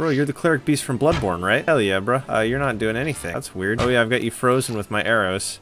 Bro, you're the cleric beast from Bloodborne, right? Hell yeah, bro. Uh, you're not doing anything. That's weird. Oh yeah, I've got you frozen with my arrows.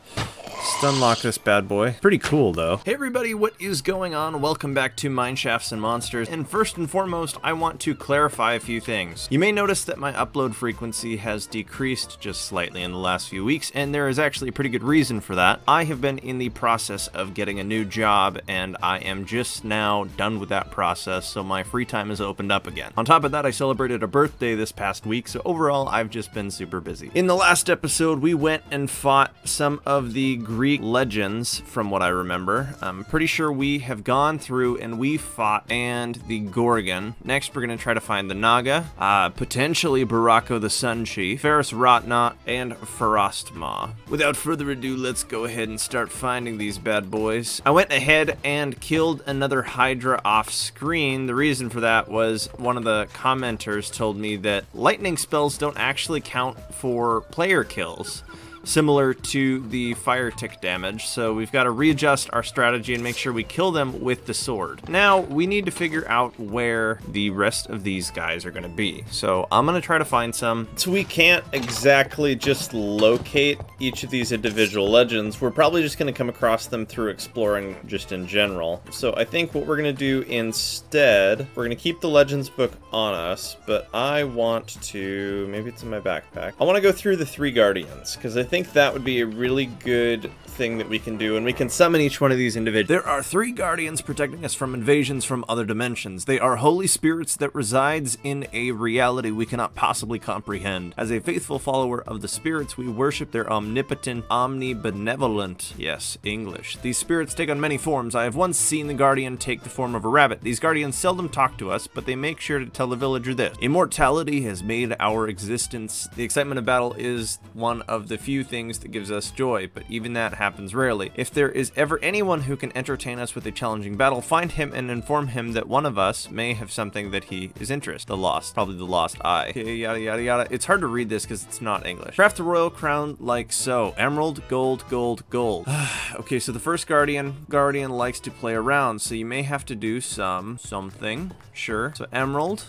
Stun lock this bad boy. Pretty cool though. Hey everybody, what is going on? Welcome back to Mineshafts and Monsters. And first and foremost, I want to clarify a few things. You may notice that my upload frequency has decreased just slightly in the last few weeks, and there is actually a pretty good reason for that. I have been in the process of getting a new job, and I am just now done with that process, so my free time has opened up again. On top of that, I celebrated a birthday this past week, so overall, I've just been super busy. In the last episode, we went and fought some of the Greek legends, from what I remember. I'm pretty sure we have gone through and we fought and the Gorgon. Next, we're going to try to find the Naga, uh, potentially Barako the Sun Chief, Ferrous Wroughtnaut, and Frostmaw. Without further ado, let's go ahead and start finding these bad boys. I went ahead and killed another Hydra off screen. The reason for that was one of the commenters told me that lightning spells don't actually count for player kills similar to the fire tick damage, so we've got to readjust our strategy and make sure we kill them with the sword. Now, we need to figure out where the rest of these guys are going to be, so I'm going to try to find some. So we can't exactly just locate each of these individual legends, we're probably just going to come across them through exploring just in general. So I think what we're going to do instead, we're going to keep the legends book on us, but I want to, maybe it's in my backpack, I want to go through the three guardians, because I think that would be a really good thing that we can do, and we can summon each one of these individuals. There are three guardians protecting us from invasions from other dimensions. They are holy spirits that resides in a reality we cannot possibly comprehend. As a faithful follower of the spirits, we worship their omnipotent, omnibenevolent, yes, English. These spirits take on many forms. I have once seen the guardian take the form of a rabbit. These guardians seldom talk to us, but they make sure to tell the villager this. Immortality has made our existence. The excitement of battle is one of the few things that gives us joy, but even that happens rarely. If there is ever anyone who can entertain us with a challenging battle, find him and inform him that one of us may have something that he is interested. The lost, probably the lost eye. Okay, yada yada yada. It's hard to read this because it's not English. Craft the royal crown like so. Emerald, gold, gold, gold. okay, so the first guardian, guardian likes to play around, so you may have to do some something. Sure. So emerald.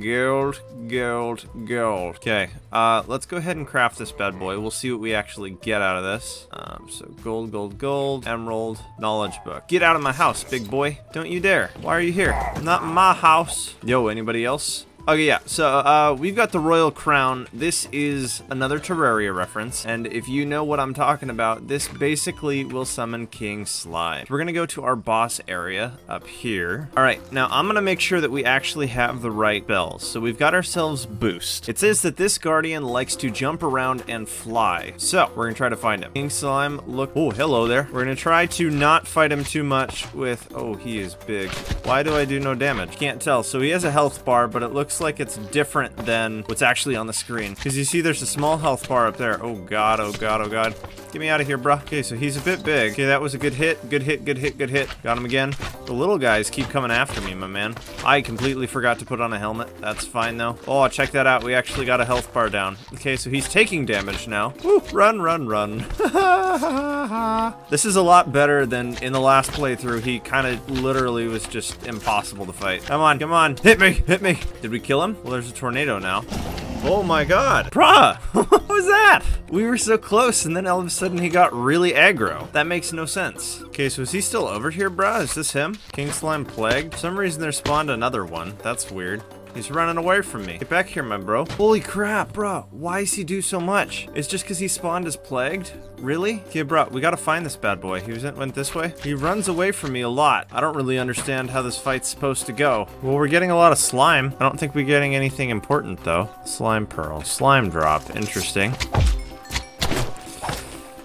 Gold, gold, gold. Okay, uh, let's go ahead and craft this bad boy. We'll see what we actually get out of this. Um, so gold, gold, gold, emerald, knowledge book. Get out of my house, big boy. Don't you dare. Why are you here? Not my house. Yo, anybody else? Okay, yeah, so uh, we've got the Royal Crown. This is another Terraria reference, and if you know what I'm talking about, this basically will summon King Slime. We're gonna go to our boss area up here. All right, now I'm gonna make sure that we actually have the right bells. So we've got ourselves Boost. It says that this Guardian likes to jump around and fly. So we're gonna try to find him. King Slime, look, oh, hello there. We're gonna try to not fight him too much with, oh, he is big. Why do I do no damage? Can't tell. So he has a health bar, but it looks looks like it's different than what's actually on the screen. Because you see there's a small health bar up there. Oh god, oh god, oh god. Get me out of here, bruh. Okay, so he's a bit big. Okay, that was a good hit. Good hit, good hit, good hit. Got him again. The little guys keep coming after me, my man. I completely forgot to put on a helmet. That's fine, though. Oh, check that out. We actually got a health bar down. Okay, so he's taking damage now. Woo, run, run, run. this is a lot better than in the last playthrough. He kind of literally was just impossible to fight. Come on, come on. Hit me, hit me. Did we kill him? Well, there's a tornado now. Oh my god. Bruh! what was that? We were so close and then all of a sudden he got really aggro. That makes no sense. Okay, so is he still over here, bruh? Is this him? King Slime Plague? For some reason there spawned another one. That's weird. He's running away from me. Get back here, my bro. Holy crap, bro. Why does he do so much? It's just because he spawned as plagued? Really? Okay, bro, we gotta find this bad boy. He went this way? He runs away from me a lot. I don't really understand how this fight's supposed to go. Well, we're getting a lot of slime. I don't think we're getting anything important, though. Slime pearl. Slime drop. Interesting.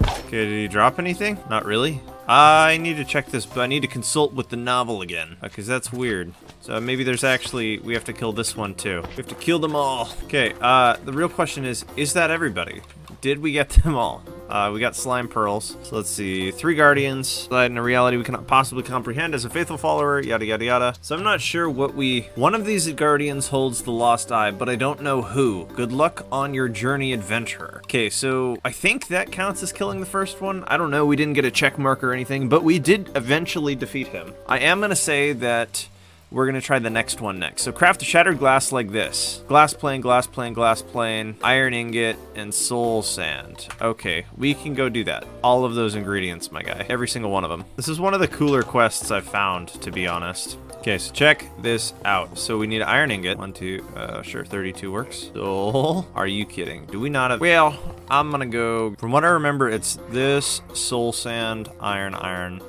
Okay, did he drop anything? Not really. I need to check this, but I need to consult with the novel again, because that's weird. So maybe there's actually, we have to kill this one too. We have to kill them all. Okay, uh, the real question is, is that everybody? Did we get them all? Uh, we got slime pearls. So let's see. Three guardians. That in a reality we cannot possibly comprehend as a faithful follower. Yada yada yada. So I'm not sure what we. One of these guardians holds the lost eye, but I don't know who. Good luck on your journey, adventurer. Okay, so I think that counts as killing the first one. I don't know. We didn't get a check mark or anything, but we did eventually defeat him. I am gonna say that we're gonna try the next one next. So craft a shattered glass like this. Glass plane, glass plane, glass plane, iron ingot, and soul sand. Okay, we can go do that. All of those ingredients, my guy. Every single one of them. This is one of the cooler quests I've found, to be honest. Okay, so check this out. So we need an iron ingot. One, two, uh, sure, 32 works. Soul? Are you kidding? Do we not have... Well, I'm gonna go... From what I remember, it's this, soul sand, iron, iron.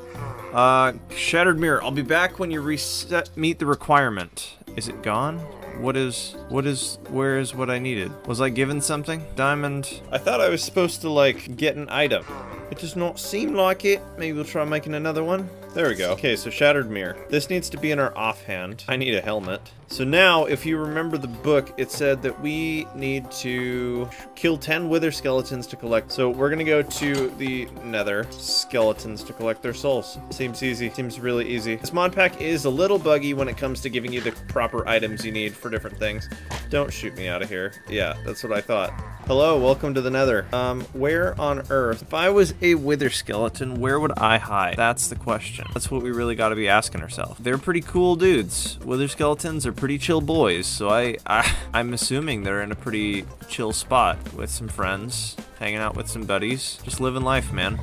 Uh, Shattered Mirror. I'll be back when you reset, meet the requirement. Is it gone? What is, what is, where is what I needed? Was I given something? Diamond. I thought I was supposed to, like, get an item. It does not seem like it. Maybe we'll try making another one. There we go. Okay, so Shattered Mirror. This needs to be in our offhand. I need a helmet. So now, if you remember the book, it said that we need to kill 10 wither skeletons to collect. So we're gonna go to the nether skeletons to collect their souls. Seems easy. Seems really easy. This mod pack is a little buggy when it comes to giving you the proper items you need for different things. Don't shoot me out of here. Yeah, that's what I thought. Hello, welcome to the nether. Um, where on earth? If I was a wither skeleton, where would I hide? That's the question. That's what we really gotta be asking ourselves. They're pretty cool dudes. Wither skeletons are pretty chill boys, so I, I, I'm assuming they're in a pretty chill spot with some friends, hanging out with some buddies, just living life, man.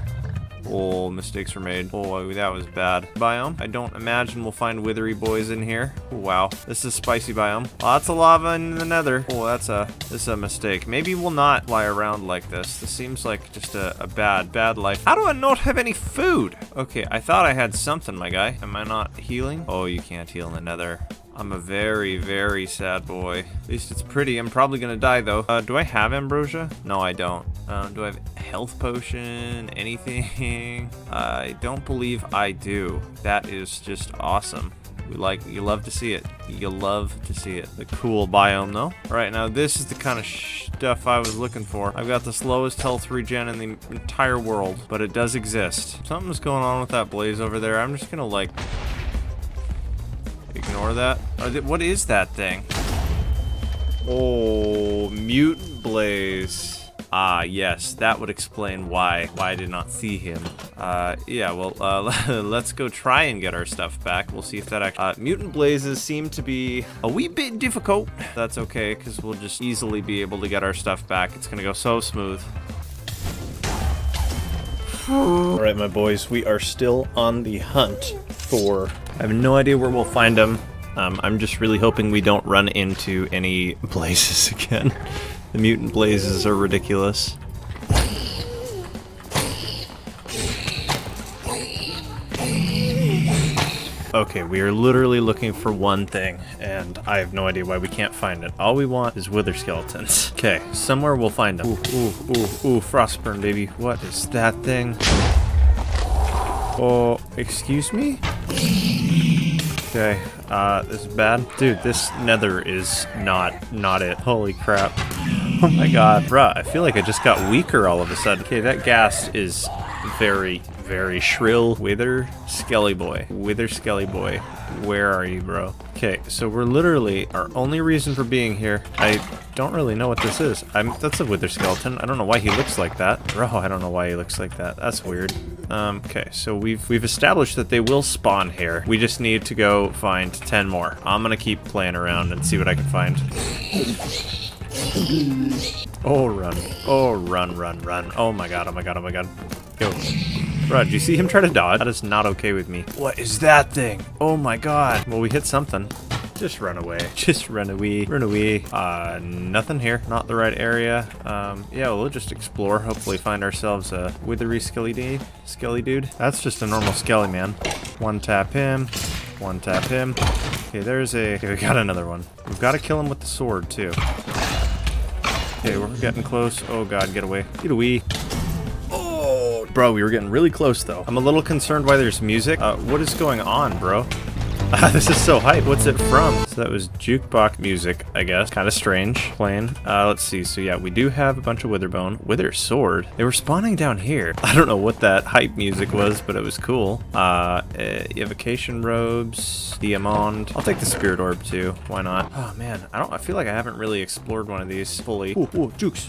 Oh, mistakes were made. Oh, that was bad. Biome. I don't imagine we'll find withery boys in here. Wow. This is spicy biome. Lots of lava in the nether. Oh, that's a, this is a mistake. Maybe we'll not fly around like this. This seems like just a, a bad, bad life. How do I not have any food? Okay, I thought I had something, my guy. Am I not healing? Oh, you can't heal in the nether. I'm a very, very sad boy. At least it's pretty. I'm probably gonna die though. Uh, do I have ambrosia? No, I don't. Um, do I have health potion? Anything? I don't believe I do. That is just awesome. We like, you love to see it. You love to see it. The cool biome though. All right, now this is the kind of stuff I was looking for. I've got the slowest health regen in the entire world, but it does exist. Something's going on with that blaze over there. I'm just gonna like Ignore that. They, what is that thing? Oh, mutant blaze. Ah, yes, that would explain why why I did not see him. Uh, yeah, well, uh, let's go try and get our stuff back. We'll see if that actually... Uh, mutant blazes seem to be a wee bit difficult. That's okay, because we'll just easily be able to get our stuff back. It's going to go so smooth. Alright, my boys, we are still on the hunt for... I have no idea where we'll find them. Um, I'm just really hoping we don't run into any blazes again. the mutant blazes are ridiculous. Okay, we are literally looking for one thing, and I have no idea why we can't find it. All we want is wither skeletons. Okay, somewhere we'll find them. Ooh, ooh, ooh, ooh, frostburn, baby. What is that thing? Oh, excuse me? Okay, uh, this is bad. Dude, this nether is not, not it. Holy crap. Oh my god, bruh, I feel like I just got weaker all of a sudden. Okay, that ghast is very, very shrill. Wither Skelly Boy. Wither Skelly Boy. Where are you, bro? Okay, so we're literally, our only reason for being here, I don't really know what this is. I'm, that's a wither skeleton. I don't know why he looks like that. Bro, I don't know why he looks like that. That's weird. Um, okay, so we've we've established that they will spawn here. We just need to go find 10 more. I'm gonna keep playing around and see what I can find. Oh, run. Oh, run, run, run. Oh my god, oh my god, oh my god. Go. Bro, did you see him try to dodge? That is not okay with me. What is that thing? Oh my god. Well, we hit something. Just run away. Just run away. Run away. Uh, nothing here. Not the right area. Um, yeah, we'll just explore. Hopefully find ourselves a withery skelly dude. Skelly dude. That's just a normal skelly man. One tap him. One tap him. Okay, there's a... Okay, we got another one. We've got to kill him with the sword, too. Okay, we're getting close. Oh god, get away. Get away. Bro, we were getting really close, though. I'm a little concerned why there's music. Uh, what is going on, bro? this is so hype. What's it from? So that was jukebox music, I guess. Kind of strange playing. Uh, let's see. So yeah, we do have a bunch of Witherbone. Wither Sword. They were spawning down here. I don't know what that hype music was, but it was cool. Uh, evocation robes, diamond. I'll take the spirit orb too. Why not? Oh man, I don't. I feel like I haven't really explored one of these fully. Ooh, ooh, jukes.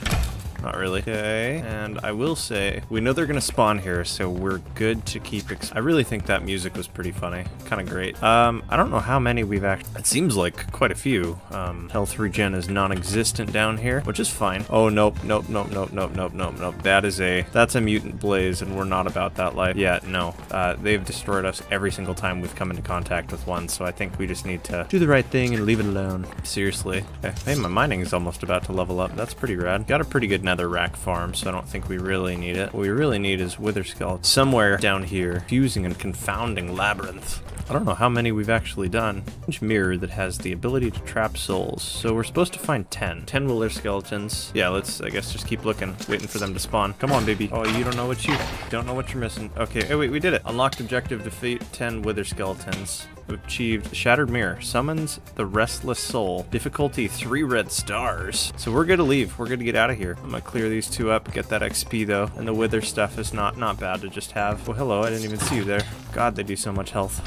Not really. Okay, and I will say, we know they're gonna spawn here, so we're good to keep I really think that music was pretty funny. Kind of great. Um, I don't know how many we've actually... It seems like quite a few. Um, health regen is non-existent down here, which is fine. Oh, nope, nope, nope, nope, nope, nope, nope, nope. That is a... That's a mutant blaze, and we're not about that life. Yeah, no. Uh, they've destroyed us every single time we've come into contact with one, so I think we just need to do the right thing and leave it alone. Seriously. Okay. Hey, my mining is almost about to level up. That's pretty rad. Got a pretty good nether rack farm, so I don't think we really need it. What we really need is wither. Somewhere down here, fusing and confounding labyrinth. I don't know how many we've actually done. Mirror that has the ability to trap souls. So we're supposed to find 10. 10 wither skeletons. Yeah, let's, I guess, just keep looking, waiting for them to spawn. Come on, baby. Oh, you don't know what you, don't know what you're missing. Okay, oh wait, we did it. Unlocked objective, defeat 10 wither skeletons. Achieved Shattered Mirror. Summons the Restless Soul. Difficulty 3 red stars. So we're gonna leave. We're gonna get out of here. I'm gonna clear these two up, get that XP though. And the wither stuff is not, not bad to just have. Oh, hello, I didn't even see you there. God, they do so much health.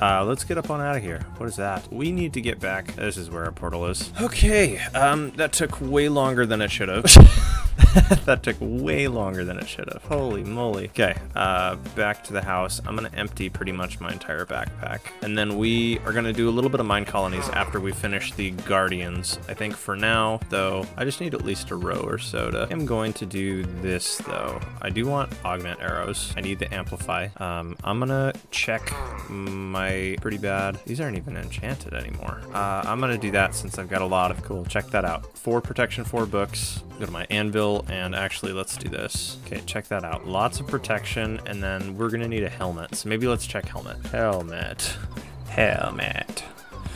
Uh, let's get up on out of here. What is that? We need to get back. This is where our portal is. Okay, um, that took way longer than it should have. that took way longer than it should have. Holy moly. Okay, uh, back to the house. I'm gonna empty pretty much my entire backpack. And then we are gonna do a little bit of mine colonies after we finish the Guardians. I think for now, though, I just need at least a row or so to... I'm going to do this, though. I do want augment arrows. I need the amplify. Um, I'm gonna check my pretty bad... These aren't even enchanted anymore. Uh, I'm gonna do that since I've got a lot of... Cool, check that out. Four protection, four books. Go to my anvil, and actually, let's do this. Okay, check that out. Lots of protection, and then we're gonna need a helmet. So maybe let's check helmet. Helmet. Helmet.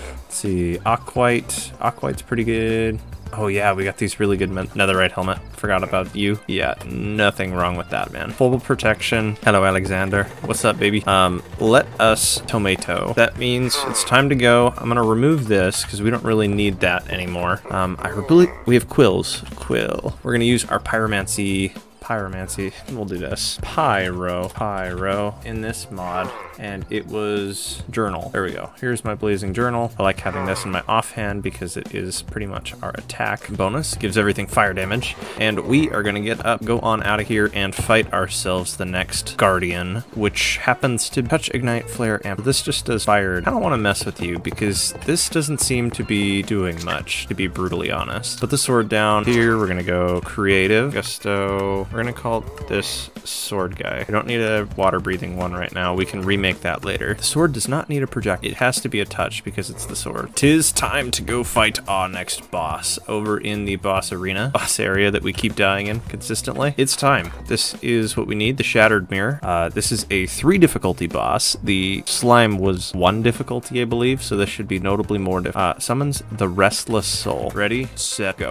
Let's see, Aquite. Aquite's pretty good. Oh yeah, we got these really good men. netherite helmet. Forgot about you. Yeah, nothing wrong with that, man. Full protection. Hello, Alexander. What's up, baby? Um, let us tomato. That means it's time to go. I'm gonna remove this because we don't really need that anymore. Um, I really, we have quills. Quill. We're gonna use our pyromancy pyromancy. We'll do this. Pyro. Pyro in this mod. And it was journal. There we go. Here's my blazing journal. I like having this in my offhand because it is pretty much our attack bonus. Gives everything fire damage. And we are going to get up, go on out of here, and fight ourselves the next guardian, which happens to touch, ignite, flare, amp. This just does fire. I don't want to mess with you because this doesn't seem to be doing much, to be brutally honest. Put the sword down here. We're going to go creative. Gusto. We're gonna call this sword guy. I don't need a water breathing one right now. We can remake that later. The sword does not need a project. It has to be a touch because it's the sword. Tis time to go fight our next boss over in the boss arena, boss area that we keep dying in consistently. It's time. This is what we need, the Shattered Mirror. Uh, this is a three difficulty boss. The slime was one difficulty, I believe, so this should be notably more. Uh, summons the Restless Soul. Ready, set, go.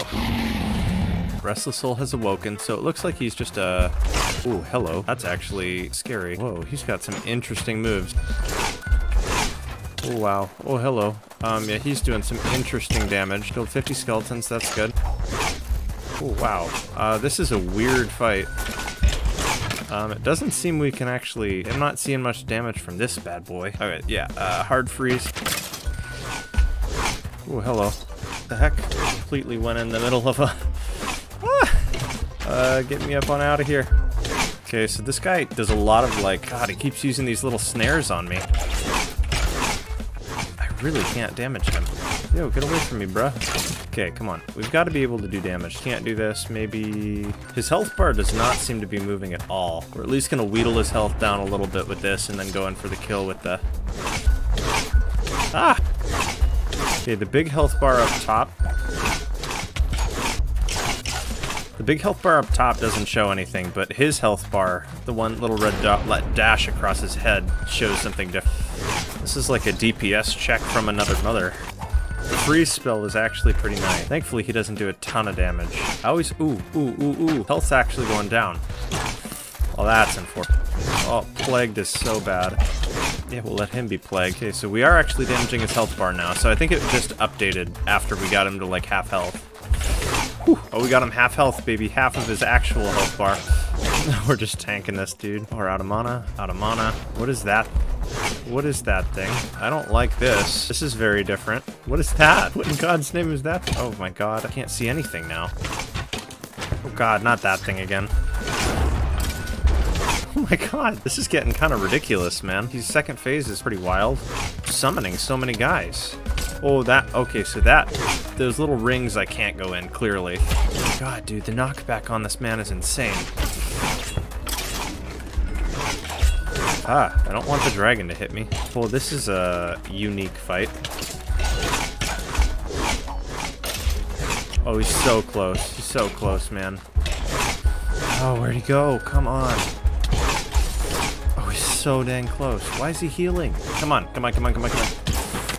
Restless Soul has awoken, so it looks like he's just a... Ooh, hello. That's actually scary. Whoa, he's got some interesting moves. Oh, wow. Oh, hello. Um, yeah, he's doing some interesting damage. Killed 50 skeletons, that's good. Oh, wow. Uh, this is a weird fight. Um, it doesn't seem we can actually... I'm not seeing much damage from this bad boy. Okay, yeah, uh, hard freeze. Oh, hello. The heck? Completely went in the middle of a uh, get me up on out of here. Okay, so this guy does a lot of like, God, he keeps using these little snares on me. I really can't damage him. Yo, get away from me, bruh. Okay, come on. We've got to be able to do damage. Can't do this. Maybe... His health bar does not seem to be moving at all. We're at least going to wheedle his health down a little bit with this and then go in for the kill with the... Ah! Okay, the big health bar up top The big health bar up top doesn't show anything, but his health bar, the one little red dot dash across his head, shows something different. This is like a DPS check from another mother. The freeze spell is actually pretty nice. Thankfully, he doesn't do a ton of damage. I always... Ooh, ooh, ooh, ooh. Health's actually going down. Oh, that's unfortunate. Oh, Plagued is so bad. Yeah, we'll let him be Plagued. Okay, so we are actually damaging his health bar now, so I think it just updated after we got him to, like, half health. Whew. Oh, we got him half health, baby. Half of his actual health bar. We're just tanking this dude. Or out of mana. Out of mana. What is that? What is that thing? I don't like this. This is very different. What is that? What in God's name is that? Oh my god, I can't see anything now. Oh god, not that thing again. Oh my god, this is getting kind of ridiculous, man. His second phase is pretty wild. Summoning so many guys. Oh, that, okay, so that, those little rings I can't go in, clearly. God, dude, the knockback on this man is insane. Ah, I don't want the dragon to hit me. Well, this is a unique fight. Oh, he's so close. He's so close, man. Oh, where'd he go? Come on. Oh, he's so dang close. Why is he healing? Come on, come on, come on, come on, come on.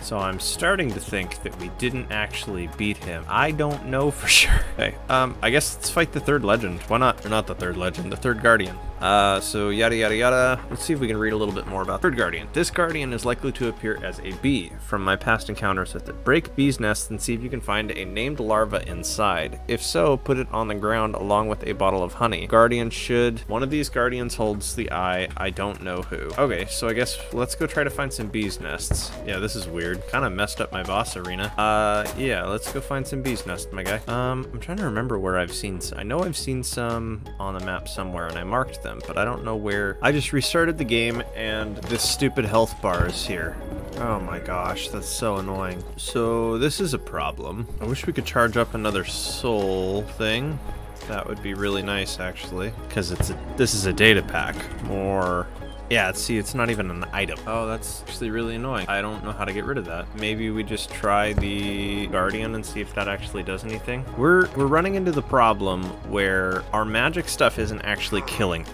So I'm starting to think that we didn't actually beat him. I don't know for sure. Okay, um, I guess let's fight the third legend. Why not? Or not the third legend, the third guardian. Uh, so yada yada yada. Let's see if we can read a little bit more about Third Guardian. This Guardian is likely to appear as a bee from my past encounters with it. Break bee's nests and see if you can find a named larva inside. If so, put it on the ground along with a bottle of honey. Guardian should... One of these Guardians holds the eye. I don't know who. Okay, so I guess let's go try to find some bee's nests. Yeah, this is weird. Kind of messed up my boss arena. Uh, yeah, let's go find some bee's nests, my guy. Um, I'm trying to remember where I've seen... I know I've seen some on the map somewhere and I marked them them, but I don't know where. I just restarted the game and this stupid health bar is here. Oh my gosh, that's so annoying. So this is a problem. I wish we could charge up another soul thing. That would be really nice, actually, because it's a, this is a data pack. More yeah, see, it's not even an item. Oh, that's actually really annoying. I don't know how to get rid of that. Maybe we just try the Guardian and see if that actually does anything. We're we're running into the problem where our magic stuff isn't actually killing.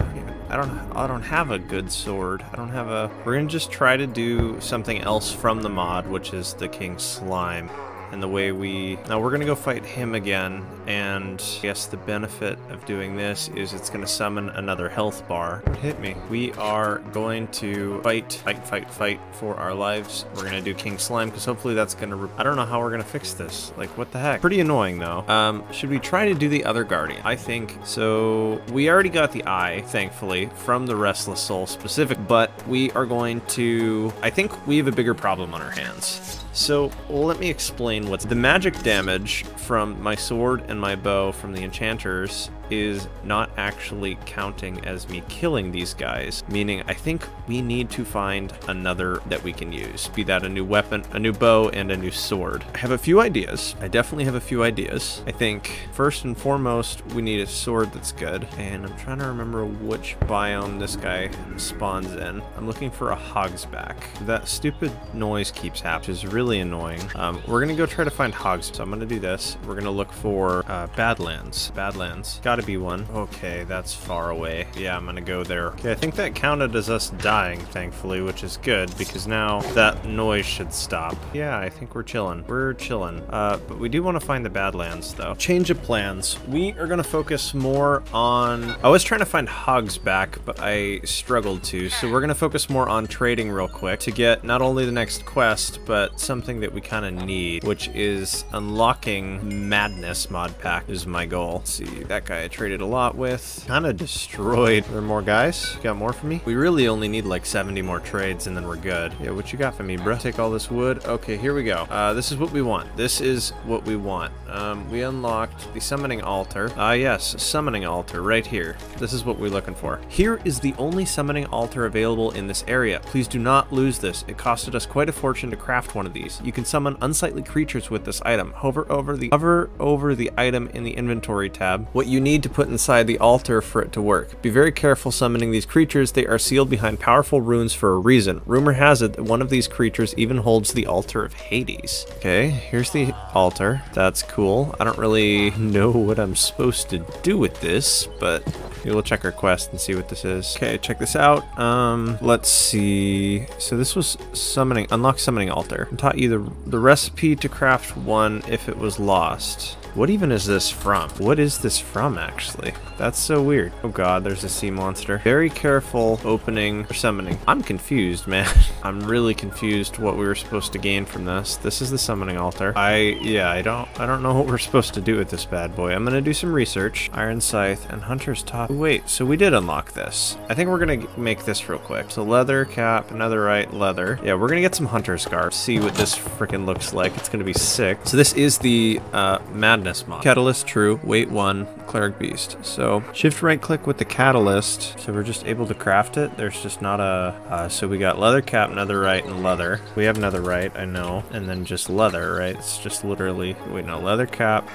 I don't I don't have a good sword. I don't have a... We're gonna just try to do something else from the mod, which is the King Slime and the way we... Now we're going to go fight him again, and I guess the benefit of doing this is it's going to summon another health bar. Hit me. We are going to fight, fight, fight, fight for our lives. We're going to do King Slime, because hopefully that's going to... I don't know how we're going to fix this. Like, what the heck? Pretty annoying, though. Um, should we try to do the other Guardian? I think... So, we already got the eye, thankfully, from the Restless Soul specific, but we are going to... I think we have a bigger problem on our hands. So let me explain what's the magic damage from my sword and my bow from the enchanters is not actually counting as me killing these guys, meaning I think we need to find another that we can use, be that a new weapon, a new bow, and a new sword. I have a few ideas. I definitely have a few ideas. I think first and foremost, we need a sword that's good, and I'm trying to remember which biome this guy spawns in. I'm looking for a hogsback. That stupid noise keeps happening, which is really annoying. Um, we're gonna go try to find hogs, so I'm gonna do this. We're gonna look for uh, Badlands. Badlands. Got gotta be one. Okay, that's far away. Yeah, I'm gonna go there. Okay, I think that counted as us dying, thankfully, which is good, because now that noise should stop. Yeah, I think we're chilling. We're chilling. Uh, but we do want to find the Badlands, though. Change of plans. We are gonna focus more on... I was trying to find Hog's back, but I struggled to, so we're gonna focus more on trading real quick to get not only the next quest, but something that we kind of need, which is unlocking Madness mod pack is my goal. Let's see, that guy traded a lot with. Kind of destroyed. Are there more guys? You got more for me? We really only need like 70 more trades and then we're good. Yeah, what you got for me, bro? Take all this wood. Okay, here we go. Uh, this is what we want. This is what we want. Um, we unlocked the summoning altar. Ah, uh, yes, summoning altar right here. This is what we're looking for. Here is the only summoning altar available in this area. Please do not lose this. It costed us quite a fortune to craft one of these. You can summon unsightly creatures with this item. Hover over the hover over the item in the inventory tab. What you need need to put inside the altar for it to work. Be very careful summoning these creatures, they are sealed behind powerful runes for a reason. Rumor has it that one of these creatures even holds the altar of Hades. Okay, here's the altar. That's cool. I don't really know what I'm supposed to do with this, but we'll check our quest and see what this is. Okay, check this out. Um, let's see. So this was summoning, unlock summoning altar. I taught you the, the recipe to craft one if it was lost. What even is this from? What is this from, actually? That's so weird. Oh god, there's a sea monster. Very careful opening or summoning. I'm confused, man. I'm really confused what we were supposed to gain from this. This is the summoning altar. I, yeah, I don't, I don't know what we're supposed to do with this bad boy. I'm gonna do some research. Iron Scythe and Hunter's Top. Wait, so we did unlock this. I think we're gonna make this real quick. So leather, cap, netherite, leather. Yeah, we're gonna get some Hunter Scarf. See what this freaking looks like. It's gonna be sick. So this is the uh, Mad Madness mod. Catalyst, true, weight one, Cleric Beast. So shift right click with the catalyst. So we're just able to craft it. There's just not a, uh, so we got leather cap, netherite, and leather. We have netherite, I know, and then just leather, right? It's just literally, wait, no, leather cap,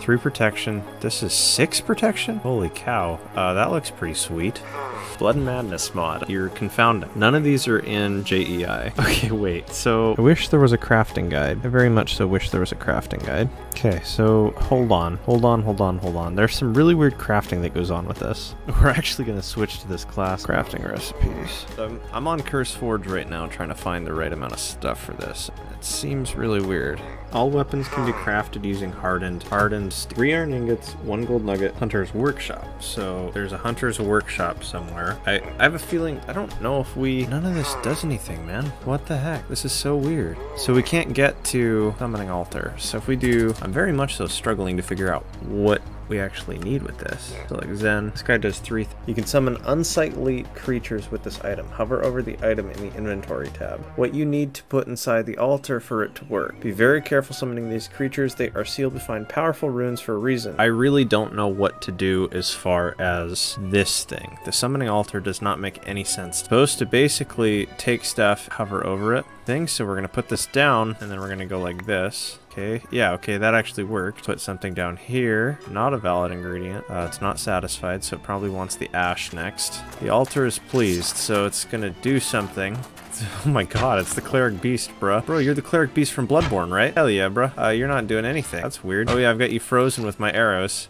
three protection. This is six protection? Holy cow. Uh, that looks pretty sweet. Blood and Madness mod. You're confounding. None of these are in JEI. Okay, wait. So I wish there was a crafting guide. I very much so wish there was a crafting guide. Okay, so hold on. Hold on, hold on, hold on. There's some really weird crafting that goes on with this. We're actually going to switch to this class crafting recipes. So I'm on CurseForge right now trying to find the right amount of stuff for this. It seems really weird. All weapons can be crafted using hardened, hardened three iron ingots, one gold nugget, hunter's workshop. So there's a hunter's workshop somewhere. I, I have a feeling, I don't know if we, none of this does anything, man. What the heck? This is so weird. So we can't get to summoning altar. So if we do, I'm very much so struggling to figure out what we actually need with this. So like Zen, this guy does three. Th you can summon unsightly creatures with this item. Hover over the item in the inventory tab. What you need to put inside the altar for it to work. Be very careful summoning these creatures. They are sealed to find powerful runes for a reason. I really don't know what to do as far as this thing. The summoning altar does not make any sense. Supposed to basically take stuff, hover over it, thing. So we're gonna put this down and then we're gonna go like this. Okay, yeah, okay, that actually worked. Put something down here. Not a valid ingredient. Uh, it's not satisfied, so it probably wants the ash next. The altar is pleased, so it's gonna do something. Oh my god, it's the Cleric Beast, bruh. Bro, you're the Cleric Beast from Bloodborne, right? Hell yeah, bruh. Uh, you're not doing anything. That's weird. Oh yeah, I've got you frozen with my arrows.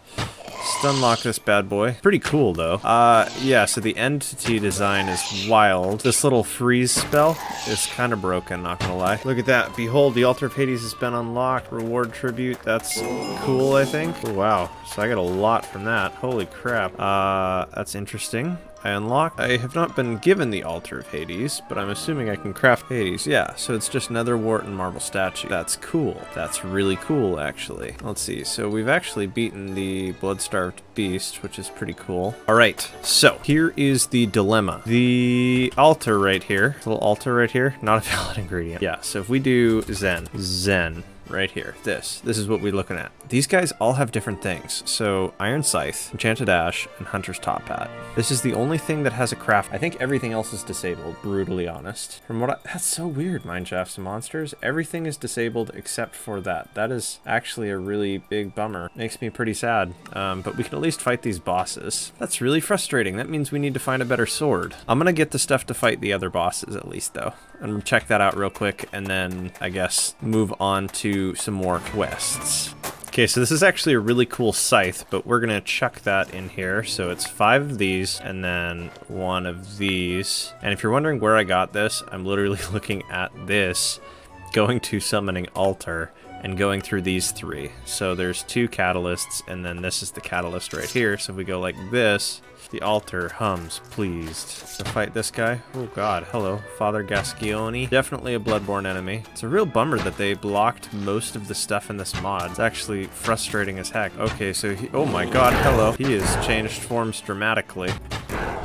Stun lock this bad boy. Pretty cool, though. Uh, yeah, so the entity design is wild. This little freeze spell is kind of broken, not gonna lie. Look at that. Behold, the Altar of Hades has been unlocked. Reward tribute. That's cool, I think. Wow. So I got a lot from that. Holy crap. Uh, that's interesting. I unlock. I have not been given the Altar of Hades, but I'm assuming I can craft Hades. Yeah, so it's just Wart and Marble Statue. That's cool. That's really cool, actually. Let's see. So we've actually beaten the Blood-Starved Beast, which is pretty cool. All right, so here is the dilemma. The altar right here, little altar right here, not a valid ingredient. Yeah, so if we do Zen, Zen, right here. This. This is what we're looking at. These guys all have different things. So Iron Scythe, Enchanted Ash, and Hunter's Top Hat. This is the only thing that has a craft. I think everything else is disabled, brutally honest. From what I, that's so weird, Mineshafts and Monsters. Everything is disabled except for that. That is actually a really big bummer. Makes me pretty sad. Um, but we can at least fight these bosses. That's really frustrating. That means we need to find a better sword. I'm gonna get the stuff to fight the other bosses at least though. And check that out real quick and then I guess move on to some more quests. Okay, so this is actually a really cool scythe, but we're gonna chuck that in here. So it's five of these and then one of these. And if you're wondering where I got this, I'm literally looking at this, going to summoning altar, and going through these three. So there's two catalysts, and then this is the catalyst right here. So if we go like this, the altar hums pleased. To fight this guy? Oh god, hello, Father Gascoigne. Definitely a Bloodborne enemy. It's a real bummer that they blocked most of the stuff in this mod. It's actually frustrating as heck. Okay, so he, oh my god, hello. He has changed forms dramatically.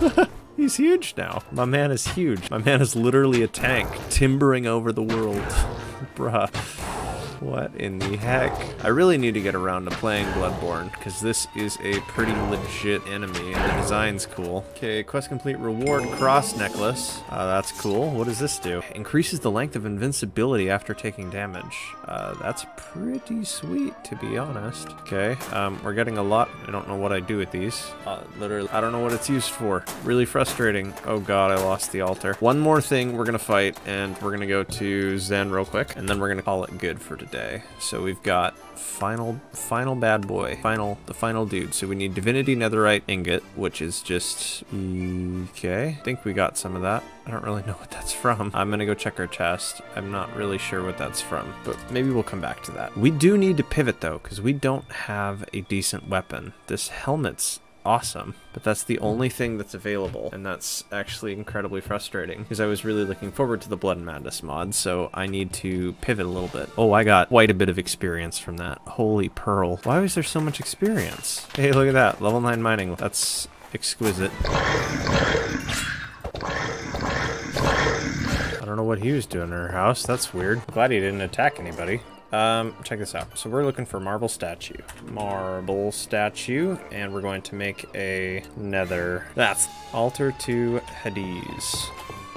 He's huge now. My man is huge. My man is literally a tank, timbering over the world. Bruh. What in the heck? I really need to get around to playing Bloodborne, because this is a pretty legit enemy, and the design's cool. Okay, quest complete reward cross necklace. Uh, that's cool. What does this do? Increases the length of invincibility after taking damage. Uh, that's pretty sweet, to be honest. Okay, um, we're getting a lot. I don't know what I do with these. Uh, literally, I don't know what it's used for. Really frustrating. Oh god, I lost the altar. One more thing we're gonna fight, and we're gonna go to Zen real quick, and then we're gonna call it good for today So we've got final, final bad boy, final, the final dude. So we need Divinity Netherite Ingot, which is just, okay. I think we got some of that. I don't really know what that's from. I'm gonna go check our chest. I'm not really sure what that's from, but maybe we'll come back to that. We do need to pivot though, because we don't have a decent weapon. This helmet's awesome, but that's the hmm. only thing that's available, and that's actually incredibly frustrating, because I was really looking forward to the Blood and Madness mod, so I need to pivot a little bit. Oh, I got quite a bit of experience from that. Holy pearl. Why was there so much experience? Hey, look at that. Level 9 mining. That's exquisite. I don't know what he was doing in her house. That's weird. Glad he didn't attack anybody. Um, check this out. So we're looking for marble statue. Marble statue, and we're going to make a nether. That's altar to Hades.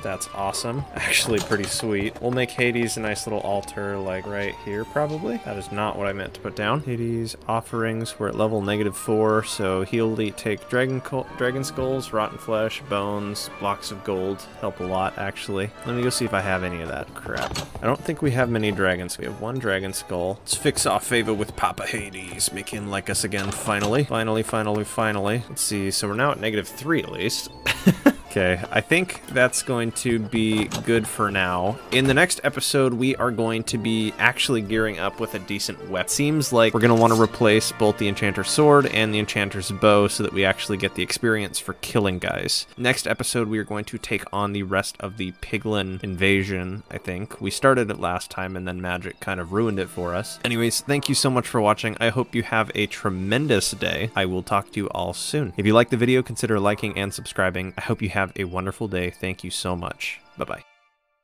That's awesome. Actually pretty sweet. We'll make Hades a nice little altar like right here probably. That is not what I meant to put down. Hades offerings. We're at level negative four, so he'll take dragon, dragon skulls, rotten flesh, bones, blocks of gold. Help a lot actually. Let me go see if I have any of that crap. I don't think we have many dragons. We have one dragon skull. Let's fix off favor with Papa Hades. Make him like us again finally. Finally, finally, finally. Let's see. So we're now at negative three at least. Okay, I think that's going to be good for now. In the next episode, we are going to be actually gearing up with a decent weapon. Seems like we're going to want to replace both the Enchanter's Sword and the Enchanter's Bow so that we actually get the experience for killing guys. Next episode, we are going to take on the rest of the Piglin invasion, I think. We started it last time and then magic kind of ruined it for us. Anyways, thank you so much for watching. I hope you have a tremendous day. I will talk to you all soon. If you like the video, consider liking and subscribing. I hope you have have a wonderful day. Thank you so much. Bye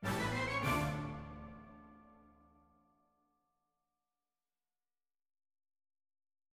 bye.